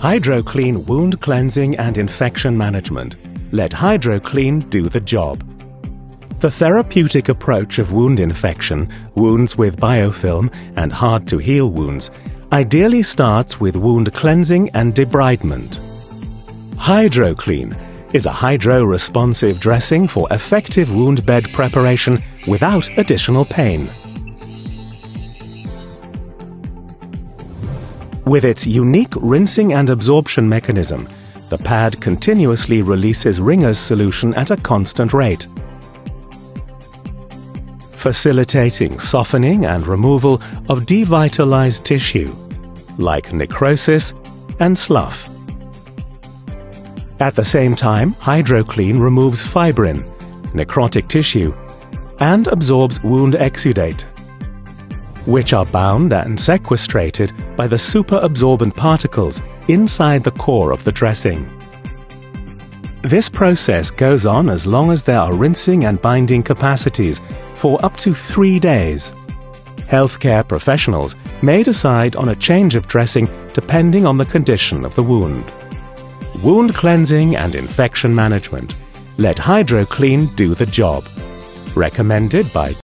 HydroClean Wound Cleansing and Infection Management. Let HydroClean do the job. The therapeutic approach of wound infection, wounds with biofilm, and hard to heal wounds ideally starts with wound cleansing and debridement. HydroClean is a hydro-responsive dressing for effective wound bed preparation without additional pain. With its unique rinsing and absorption mechanism, the pad continuously releases Ringer's solution at a constant rate, facilitating softening and removal of devitalized tissue, like necrosis and slough. At the same time, HydroClean removes fibrin, necrotic tissue, and absorbs wound exudate, which are bound and sequestrated by the superabsorbent particles inside the core of the dressing. This process goes on as long as there are rinsing and binding capacities for up to three days. Healthcare professionals may decide on a change of dressing depending on the condition of the wound. Wound cleansing and infection management. Let HydroClean do the job. Recommended by